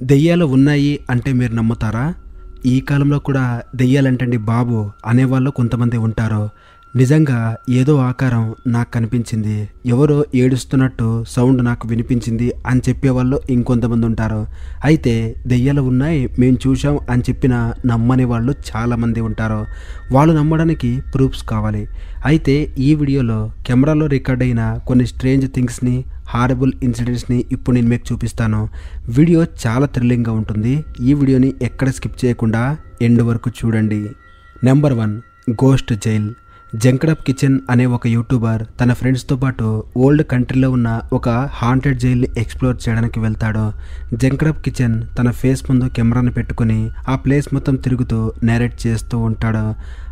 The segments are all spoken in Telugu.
దెయ్యాలు ఉన్నాయి అంటే మీరు నమ్ముతారా? ఈ కాలంలో కూడా దెయ్యాలంటండి బాబు అనేవాళ్ళు కొంతమంది ఉంటారు. నిజంగా ఏదో ఆకారం నాకు కనిపించింది. ఎవరో ఏడుస్తున్నట్టు సౌండ్ నాకు వినిపించింది అని చెప్పేవాళ్ళు ఇంకొంతమంది ఉంటారు అయితే దెయ్యాలు ఉన్నాయి మేము చూసాం అని చెప్పిన నమ్మని వాళ్ళు చాలామంది ఉంటారు. వాళ్ళు నమ్మడానికి ప్రూఫ్స్ కావాలి. అయితే ఈ వీడియోలో కెమెరాలో రికార్డ్ అయిన కొన్ని స్ట్రేంజ్ థింగ్స్ని హారబుల్ ఇన్సిడెంట్స్ని ఇప్పుడు నేను మీకు చూపిస్తాను. వీడియో చాలా థ్రిల్లింగ్గా ఉంటుంది. ఈ వీడియోని ఎక్కడ స్కిప్ చేయకుండా ఎండ్ వరకు చూడండి. Number one ghost jail. జంకడప్ kitchen అనే ఒక యూట్యూబర్ తన ఫ్రెండ్స్తో పాటు ఓల్డ్ కంట్రీలో ఉన్న ఒక హాంటెడ్ జైల్ని ఎక్స్ప్లోర్ చేయడానికి వెళ్తాడు. జంకడప్ కిచెన్ తన ఫేస్ ముందు కెమెరాను పెట్టుకుని ఆ ప్లేస్ మొత్తం తిరుగుతూ నేరేట్ చేస్తూ ఉంటాడు.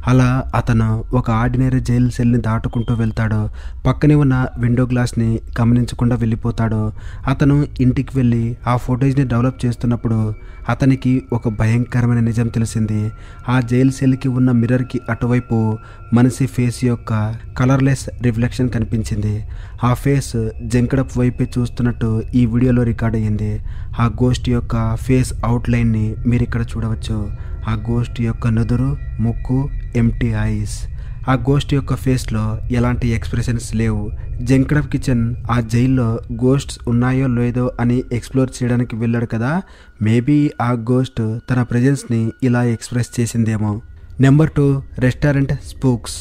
అలా అతను ఒక ఆర్డినరీ జైల్ సెల్ని దాటుకుంటూ వెళ్తాడు. పక్కనే ఉన్న విండో గ్లాస్ని గమనించకుండా వెళ్ళిపోతాడు. అతను ఇంటికి వెళ్ళి ఆ ఫోటేజ్ని డెవలప్ చేస్తున్నప్పుడు అతనికి ఒక భయంకరమైన నిజం తెలిసింది. ఆ జైల్ సెల్కి ఉన్న మిర్రర్కి అటువైపు మనిషి ఫేస్ యొక్క కలర్లెస్ రిఫ్లెక్షన్ కనిపించింది. ఆ ఫేస్ జంకడప్ వైపే చూస్తున్నట్టు ఈ వీడియోలో రికార్డ్ అయ్యింది. ఆ గోస్ట్ యొక్క ఫేస్ అవుట్లైన్ని మీరు ఇక్కడ చూడవచ్చు. ఆ గోస్ట్ యొక్క నుదురు ముక్కు ఎంటీ ఐస్ ఆ గోస్ట్ యొక్క ఫేస్లో ఎలాంటి ఎక్స్ప్రెషన్స్ లేవు. జంకడప్ కిచెన్ ఆ జైల్లో గోస్ట్స్ ఉన్నాయో లేదో అని ఎక్స్ప్లోర్ చేయడానికి వెళ్ళాడు కదా. మేబీ ఆ గోస్ట్ తన ప్రజెన్స్ని ఇలా ఎక్స్ప్రెస్ చేసిందేమో. నెంబర్ టూ రెస్టారెంట్ స్పూక్స్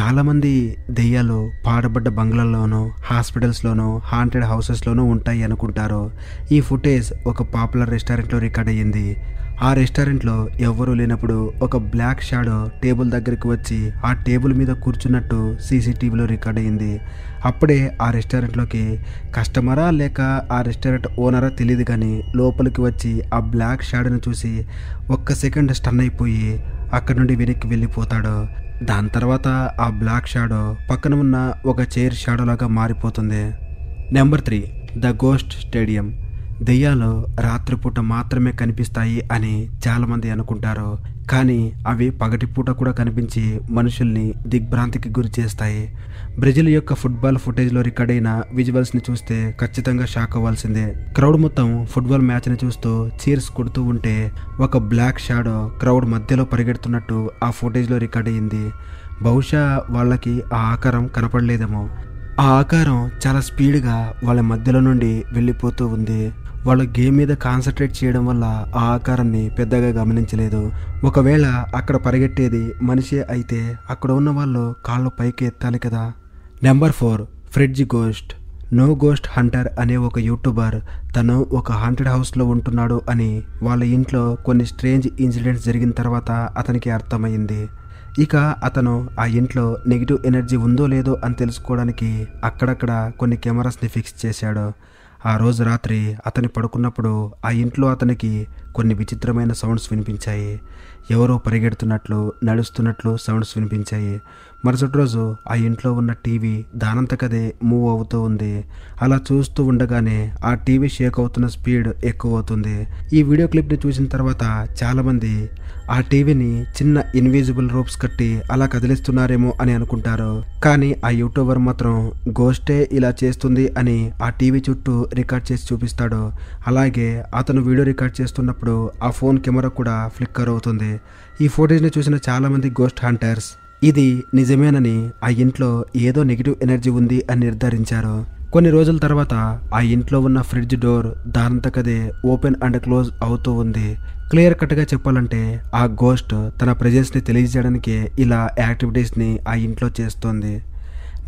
చాలామంది దెయ్యాలు పాడబడ్డ బంగ్లాల్లోనూ హాస్పిటల్స్లోనూ హాంటెడ్ హౌసెస్లోనూ ఉంటాయి అనుకుంటారు. ఈ ఫుటేజ్ ఒక పాపులర్ రెస్టారెంట్లో రికార్డ్ అయ్యింది. ఆ రెస్టారెంట్లో ఎవ్వరూ లేనప్పుడు ఒక బ్లాక్ షాడో టేబుల్ దగ్గరికి వచ్చి ఆ టేబుల్ మీద కూర్చున్నట్టు సీసీటీవీలో రికార్డ్ అయింది. అప్పుడే ఆ రెస్టారెంట్లోకి కస్టమరా లేక ఆ రెస్టారెంట్ ఓనరా తెలియదు కానీ లోపలికి వచ్చి ఆ బ్లాక్ షాడోని చూసి ఒక్క సెకండ్ స్టన్ అయిపోయి అక్కడి నుండి వెనక్కి వెళ్ళిపోతాడు. దాని తర్వాత ఆ బ్లాక్ షాడో పక్కన ఉన్న ఒక చైర్ షాడో లాగా మారిపోతుంది. Number three the ghost stadium. దెయ్యాలు రాత్రిపూట మాత్రమే కనిపిస్తాయి అని చాలామంది అనుకుంటారు. కానీ అవి పగటిపూట కూడా కనిపించి మనుషుల్ని దిగ్భ్రాంతికి గురి చేస్తాయి. బ్రెజిల్ యొక్క ఫుట్బాల్ ఫుటేజ్లో రికార్డ్ అయిన విజువల్స్ని చూస్తే ఖచ్చితంగా షాక్ అవ్వాల్సిందే. క్రౌడ్ మొత్తం ఫుట్బాల్ మ్యాచ్ని చూస్తూ చీర్స్ కొడుతూ ఉంటే ఒక బ్లాక్ షాడో క్రౌడ్ మధ్యలో పరిగెడుతున్నట్టు ఆ ఫుటేజ్లో రికార్డ్ అయింది. బహుశా వాళ్ళకి ఆ ఆకారం కనపడలేదేమో. ఆ ఆకారం చాలా స్పీడ్గా వాళ్ళ మధ్యలో నుండి వెళ్ళిపోతూ ఉంది. వాళ్ళు గేమ్ మీద కాన్సన్ట్రేట్ చేయడం వల్ల ఆ ఆకారాన్ని పెద్దగా గమనించలేదు. ఒకవేళ అక్కడ పరిగెట్టేది మనిషి అయితే అక్కడ ఉన్న వాళ్ళు కాళ్ళు పైకి ఎత్తాలి కదా. Number four fridge ghost no ghost hunter అనే ఒక యూట్యూబర్ తను ఒక హాంటెడ్ హౌస్లో ఉంటున్నాడు అని వాళ్ళ ఇంట్లో కొన్ని స్ట్రేంజ్ ఇన్సిడెంట్స్ జరిగిన తర్వాత అతనికి అర్థమైంది. ఇక అతను ఆ ఇంట్లో నెగిటివ్ ఎనర్జీ ఉందో లేదో అని తెలుసుకోవడానికి అక్కడక్కడ కొన్ని కెమెరాస్ని ఫిక్స్ చేశాడు. ఆ రోజు రాత్రి అతని పడుకున్నప్పుడు ఆ ఇంట్లో అతనికి కొన్ని విచిత్రమైన సౌండ్స్ వినిపించాయి. ఎవరో పరిగెడుతున్నట్లు నడుస్తున్నట్లు సౌండ్స్ వినిపించాయి. మరుసటి రోజు ఆ ఇంట్లో ఉన్న టీవీ దానంతకదే మూవ్ అవుతూ ఉంది. అలా చూస్తూ ఉండగానే ఆ టీవీ షేక్ అవుతున్న స్పీడ్ ఎక్కువ అవుతుంది. ఈ వీడియో క్లిప్ని చూసిన తర్వాత చాలామంది ఆ టీవీని చిన్న ఇన్విజిబుల్ రూప్స్ కట్టి అలా కదిలిస్తున్నారేమో అని అనుకుంటారు. కానీ ఆ యూట్యూబర్ మాత్రం గోస్టే ఇలా చేస్తుంది అని ఆ టీవీ చుట్టూ రికార్డ్ చేసి చూపిస్తాడు. అలాగే అతను వీడియో రికార్డ్ చేస్తున్న చేస్తున్నప్పుడు ఆ ఫోన్ కెమెరా కూడా ఫ్లిక్కర్ అవుతుంది. ఈ ఫోటేజ్ని చూసిన చాలామంది గోస్ట్ హంటర్స్ ఇది నిజమేనని ఆ ఇంట్లో ఏదో నెగిటివ్ ఎనర్జీ ఉంది అని నిర్ధారించారు. కొన్ని రోజుల తర్వాత ఆ ఇంట్లో ఉన్న ఫ్రిడ్జ్ డోర్ దానంతకదే ఓపెన్ అండ్ క్లోజ్ అవుతూ ఉంది. క్లియర్ కట్గా చెప్పాలంటే ఆ గోస్ట్ తన ప్రజెన్స్ని తెలియజేయడానికి ఇలా యాక్టివిటీస్ని ఆ ఇంట్లో చేస్తోంది.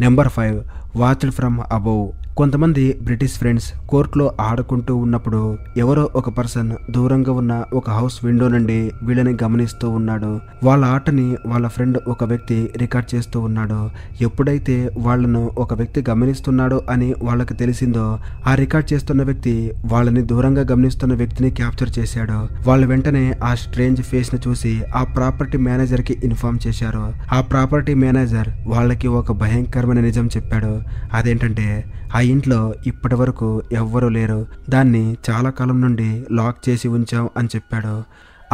Number five watched from above కొంతమంది బ్రిటిష్ ఫ్రెండ్స్ కోర్టులో ఆడుకుంటూ ఉన్నప్పుడు ఎవరో ఒక పర్సన్ దూరంగా ఉన్న ఒక హౌస్ విండో నుండి వీళ్ళని గమనిస్తూ ఉన్నాడు. వాళ్ళ ఆటని వాళ్ళ ఫ్రెండ్ ఒక వ్యక్తి రికార్డ్ చేస్తూ ఉన్నాడు. ఎప్పుడైతే వాళ్ళను ఒక వ్యక్తి గమనిస్తున్నాడో అని వాళ్ళకి తెలిసిందో ఆ రికార్డ్ చేస్తున్న వ్యక్తి వాళ్ళని దూరంగా గమనిస్తున్న వ్యక్తిని క్యాప్చర్ చేశాడు. వాళ్ళు వెంటనే ఆ స్ట్రేంజ్ ఫేస్ని చూసి ఆ ప్రాపర్టీ మేనేజర్కి ఇన్ఫార్మ్ చేశారు. ఆ ప్రాపర్టీ మేనేజర్ వాళ్ళకి ఒక భయంకరమైన నిజం చెప్పాడు. అదేంటంటే ఆ ఇంట్లో ఇప్పటి వరకు ఎవ్వరూ లేరు. దాన్ని చాలా కాలం నుండి లాక్ చేసి ఉంచాం అని చెప్పాడు.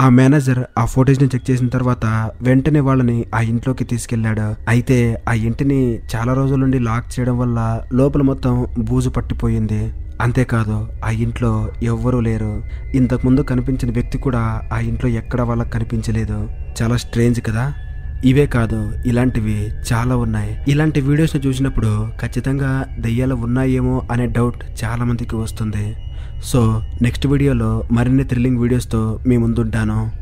ఆ మేనేజర్ ఆ ఫోటేజ్ని చెక్ చేసిన తర్వాత వెంటనే వాళ్ళని ఆ ఇంట్లోకి తీసుకెళ్ళాడు అయితే ఆ ఇంటిని చాలా రోజుల నుండి లాక్ చేయడం వల్ల లోపల మొత్తం బూజు పట్టిపోయింది. అంతేకాదు ఆ ఇంట్లో ఎవ్వరూ లేరు. ఇంతకుముందు కనిపించిన వ్యక్తి కూడా ఆ ఇంట్లో ఎక్కడ వాళ్ళకి కనిపించలేదు. చాలా స్ట్రేంజ్ కదా? ఇవే కాదు ఇలాంటివి చాలా ఉన్నాయి. ఇలాంటి వీడియోస్ని చూసినప్పుడు ఖచ్చితంగా దెయ్యాలు ఉన్నాయేమో అనే డౌట్ చాలా మందికి వస్తుంది. సో నెక్స్ట్ వీడియోలో మరిన్ని థ్రిల్లింగ్ వీడియోస్తో మీ ముందుంటాను.